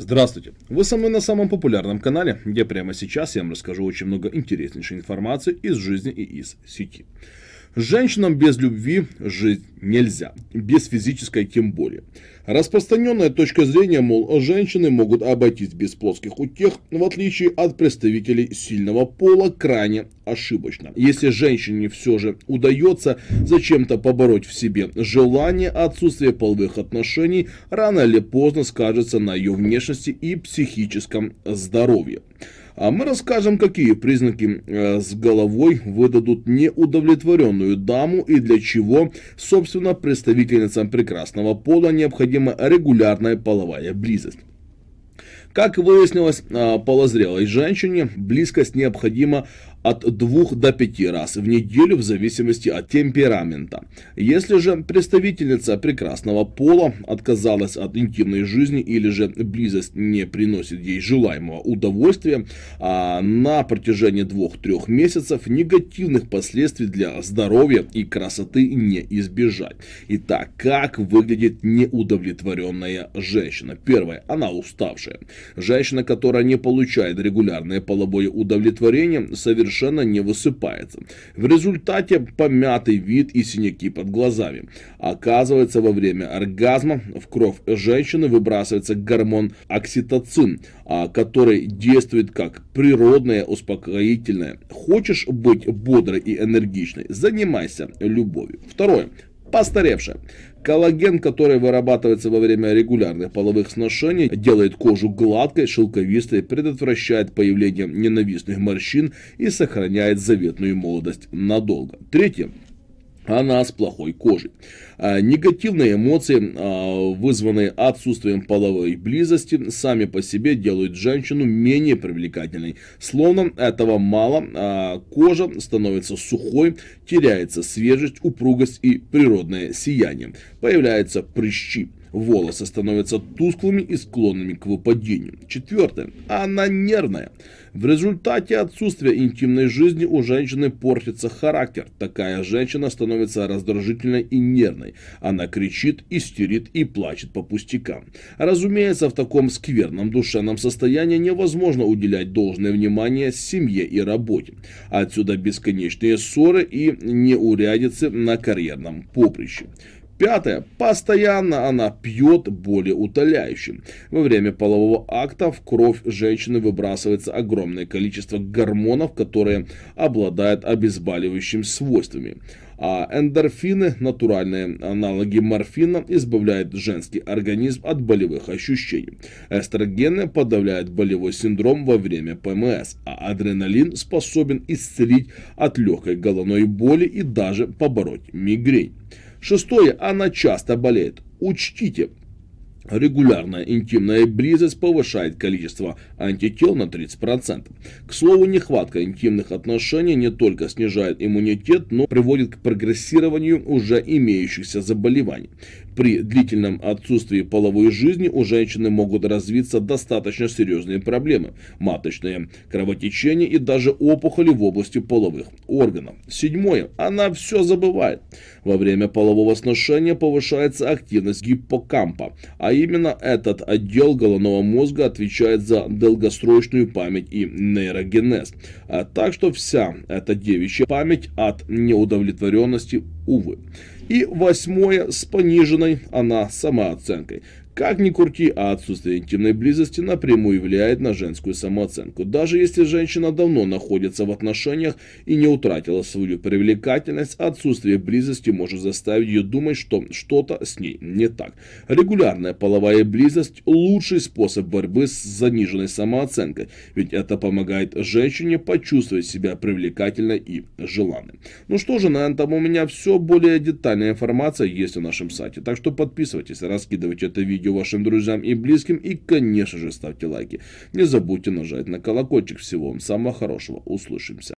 Здравствуйте! Вы со мной на самом популярном канале, где прямо сейчас я вам расскажу очень много интереснейшей информации из жизни и из сети. Женщинам без любви жить нельзя, без физической тем более. Распространенная точка зрения, мол, женщины могут обойтись без плоских утех, в отличие от представителей сильного пола, крайне ошибочно. Если женщине все же удается зачем-то побороть в себе желание, отсутствие половых отношений рано или поздно скажется на ее внешности и психическом здоровье. А мы расскажем, какие признаки э, с головой выдадут неудовлетворенную даму и для чего, собственно, представительницам прекрасного пола необходима регулярная половая близость. Как выяснилось, а, полозрелой женщине близкость необходима от 2 до 5 раз в неделю в зависимости от темперамента. Если же представительница прекрасного пола отказалась от интимной жизни или же близость не приносит ей желаемого удовольствия, а на протяжении 2-3 месяцев негативных последствий для здоровья и красоты не избежать. Итак, как выглядит неудовлетворенная женщина? Первое, она уставшая. Женщина, которая не получает регулярное половое удовлетворение, совершенно не высыпается. В результате помятый вид и синяки под глазами. Оказывается, во время оргазма в кровь женщины выбрасывается гормон окситоцин, а, который действует как природное успокоительное. Хочешь быть бодрой и энергичной? Занимайся любовью. Второе постаревшая. Коллаген, который вырабатывается во время регулярных половых сношений, делает кожу гладкой, шелковистой, предотвращает появление ненавистных морщин и сохраняет заветную молодость надолго. Третье она с плохой кожей. А, негативные эмоции, а, вызванные отсутствием половой близости, сами по себе делают женщину менее привлекательной. Словно этого мало, а кожа становится сухой, теряется свежесть, упругость и природное сияние. Появляются прыщи. Волосы становятся тусклыми и склонными к выпадению. Четвертое. Она нервная. В результате отсутствия интимной жизни у женщины портится характер. Такая женщина становится раздражительной и нервной. Она кричит, истерит и плачет по пустякам. Разумеется, в таком скверном душевном состоянии невозможно уделять должное внимание семье и работе. Отсюда бесконечные ссоры и неурядицы на карьерном поприще. Пятое. Постоянно она пьет более утоляющим. Во время полового акта в кровь женщины выбрасывается огромное количество гормонов, которые обладают обезболивающими свойствами. А эндорфины, натуральные аналоги морфина, избавляют женский организм от болевых ощущений. Эстрогены подавляют болевой синдром во время ПМС, а адреналин способен исцелить от легкой головной боли и даже побороть мигрень. Шестое, она часто болеет. Учтите, Регулярная интимная близость повышает количество антител на 30%. К слову, нехватка интимных отношений не только снижает иммунитет, но приводит к прогрессированию уже имеющихся заболеваний. При длительном отсутствии половой жизни у женщины могут развиться достаточно серьезные проблемы. Маточное кровотечение и даже опухоли в области половых органов. Седьмое. Она все забывает. Во время полового сношения повышается активность гиппокампа, а именно этот отдел головного мозга отвечает за долгосрочную память и нейрогенез. А так что вся эта девичья память от неудовлетворенности, увы. И восьмое, с пониженной она самооценкой. Как ни крути, а отсутствие интимной близости напрямую влияет на женскую самооценку. Даже если женщина давно находится в отношениях и не утратила свою привлекательность, отсутствие близости может заставить ее думать, что что-то с ней не так. Регулярная половая близость – лучший способ борьбы с заниженной самооценкой, ведь это помогает женщине почувствовать себя привлекательной и желанной. Ну что же, на этом у меня все. Более детальная информация есть на нашем сайте, так что подписывайтесь, раскидывайте это видео видео вашим друзьям и близким и, конечно же, ставьте лайки. Не забудьте нажать на колокольчик. Всего вам самого хорошего. Услышимся.